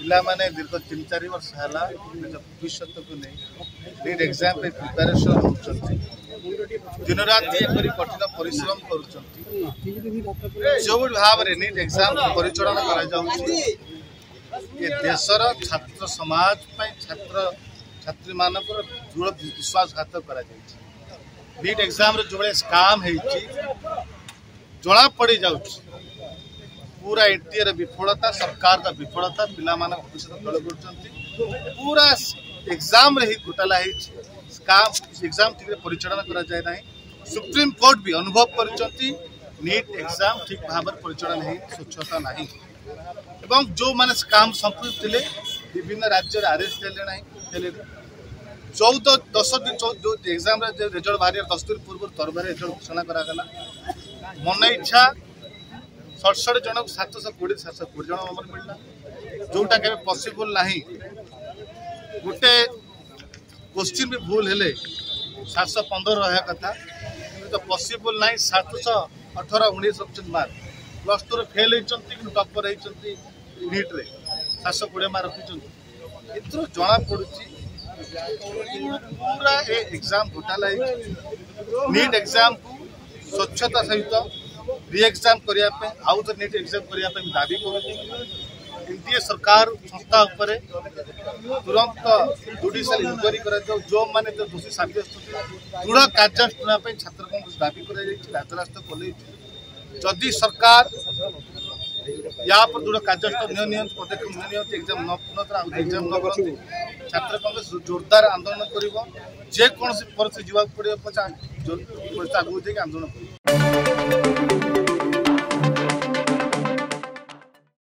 ପିଲାମାନେ ଦୀର୍ଘ ତିନି ଚାରି ବର୍ଷ ହେଲା ନିଜ ଭବିଷ୍ୟତକୁ ନେଇ ନିଟ୍ ଏକ୍ଜାମ୍ରେ ପ୍ରିପାରେସନ୍ ହେଉଛନ୍ତି ଦିନରାତି ଏପରି କଠିନ ପରିଶ୍ରମ କରୁଛନ୍ତି ଯେଉଁଭଳି ଭାବରେ ନିଟ୍ ଏକ୍ଜାମ୍ ପରିଚାଳନା କରାଯାଉଛି ଏ ଦେଶର ଛାତ୍ର ସମାଜ ପାଇଁ ଛାତ୍ର ଛାତ୍ରୀମାନଙ୍କର ଦୃଢ଼ ବିଶ୍ୱାସଘାତ କରାଯାଇଛି ନିଟ୍ ଏକ୍ଜାମ୍ରେ ଯେଉଁଭଳିଆ ସ୍କାମ୍ ହେଇଛି ଜଣାପଡ଼ିଯାଉଛି पूरा एनटीएर विफलता सरकार विफलता ପିଲାମାନେ ଭବିଷ୍ୟତ ତଳେ ପଡ଼ୁଛନ୍ତି ପୁରା ଏକ୍ଜାମରେ ହିଁ ଘୋଟାଲା ହେଇଛି ଏକ୍ଜାମ ଠିକରେ ପରିଚାଳନା କରାଯାଏ ନାହିଁ ସୁପ୍ରିମକୋର୍ଟ ବି ଅନୁଭବ କରିଛନ୍ତି ନିଟ୍ ଏକ୍ଜାମ ଠିକ ଭାବରେ ପରିଚାଳନା ହେଇ ସ୍ୱଚ୍ଛତା ନାହିଁ ଏବଂ ଯେଉଁମାନେ ସ୍କାମ୍ ସମ୍ପୃକ୍ତ ଥିଲେ ବିଭିନ୍ନ ରାଜ୍ୟରେ ଆରେଷ୍ଟ ହେଲେ ନାହିଁ ହେଲେ ଚଉଦ ଦଶ ଦିନ ଯେଉଁ ଏକ୍ଜାମରେ ରେଜଲ୍ଟ ବାହାରିବା ଦଶ ଦିନ ପୂର୍ବରୁ ତରବାରେ ରେଜଲ୍ଟ ଘୋଷଣା କରାଗଲା ମନ ଇଚ୍ଛା ସଡ଼ସଠ ଜଣକୁ ସାତଶହ କୋଡ଼ିଏ ସାତଶହ କୋଡ଼ିଏ ଜଣ ନମ୍ବର ମିଳିଲା ଯେଉଁଟା କେବେ ପସିବୁଲ୍ ନାହିଁ ଗୋଟେ କୋଶ୍ଚିନ୍ ବି ଭୁଲ ହେଲେ ସାତଶହ ପନ୍ଦର ରହିବା କଥା କିନ୍ତୁ ପସିବୁଲ୍ ନାହିଁ ସାତଶହ ଅଠର ଉଣେଇଶ ରଖିଛନ୍ତି ମାର୍କ ପ୍ଲସ୍ ଟୁରେ ଫେଲ୍ ହେଇଛନ୍ତି କିନ୍ତୁ ଟପର୍ ହେଇଛନ୍ତି ନିଟ୍ରେ ସାତଶହ କୋଡ଼ିଏ ମାର୍କ ରଖିଛନ୍ତି ଏଥିରୁ ଜଣାପଡ଼ୁଛି ପୁରା ଏ ଏକ୍ଜାମ୍ ଘୋଟାଲା ହେଇଛି ନିଟ୍ ଏକ୍ଜାମ୍କୁ ସ୍ୱଚ୍ଛତା ସହିତ रिएक्जाम करने आउ थे नेट एक्जाम करने दावी कर सरकार संस्था उपर तुरंत जुडिशियाल इनक्वारी कर जो मैंने तो दोषी सब्यस्त दृढ़ कार्यानुषानी छात्र कंग्रेस दावी करतराष्ट्र कलेज जदि सरकार या पर दृढ़ कार्यानुषान पदक्षेप निजाम एक्जाम न करते छात्र कंग्रेस जोरदार आंदोलन करेको परिस्थिति जवाब पड़े पचास आगे आंदोलन कर